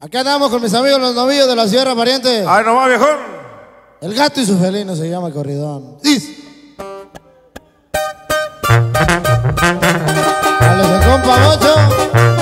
Acá andamos con mis amigos los novillos de la Sierra Pariente. Ahí nomás, viejón. El gato y su felino se llama Corridón. Dice. A compa 8.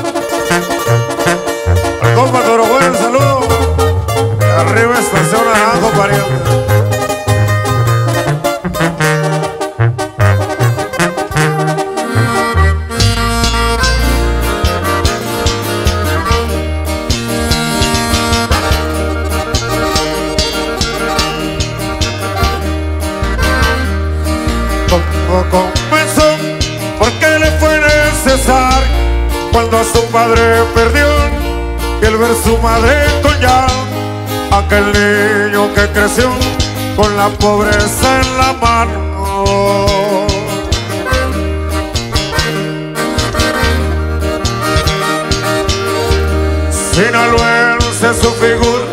Todo comenzó porque le fue necesario cuando a su padre perdió y el ver su madre con aquel niño que creció con la pobreza en la mano. Sinaloense su figura,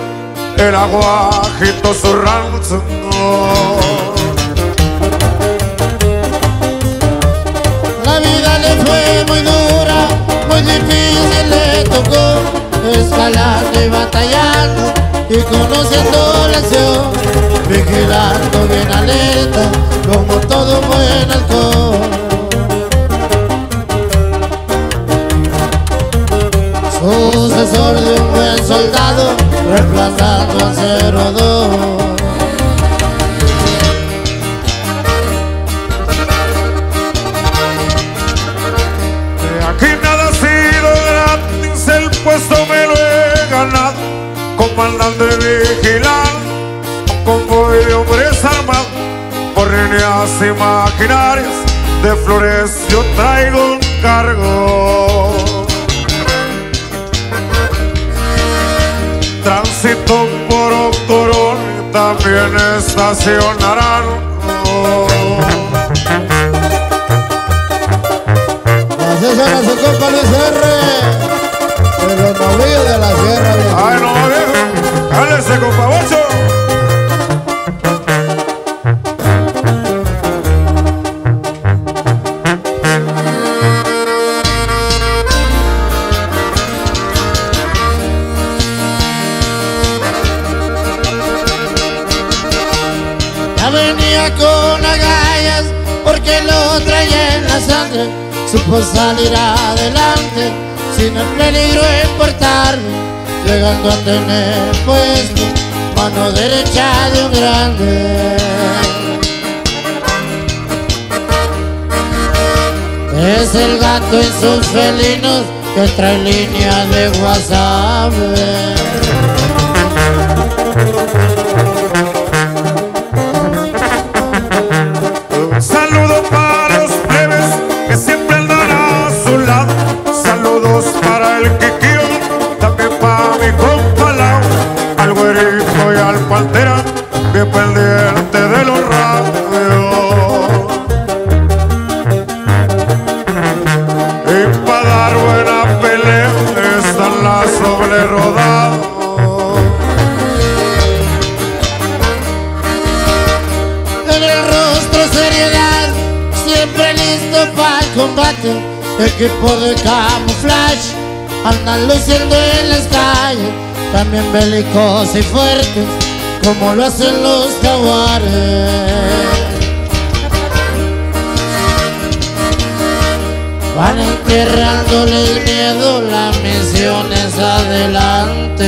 el aguajito su rancho. Difícil le tocó. Escalando y batallando y conociendo la acción. Vigilando bien alerta, como todo buen halcón. Sucesor de un buen soldado, reemplazando al 02. Por líneas y maquinarias, de flores yo traigo un cargo. Tránsito por Ocorón y también estacionarán. Así suena su compa Luis R. De los novillos de la sierra. Ay, no, viejo. Jálese, compa venía con agallas porque lo traía en la sangre. Supo salir adelante sin el peligro importarle. Llegando a tener puesto mano derecha de un grande. Es el gato y sus felinos que trae línea de WhatsApp. Güerito y al pantera, bien pendiente de los radios. Y para dar buena pelea están las sobre. En el rostro seriedad, siempre listo para el combate. Equipo de camuflaje, andan luciendo en las calles. También bélicos y fuertes, como lo hacen los jaguares. Van enterrándole el miedo, la misión es adelante.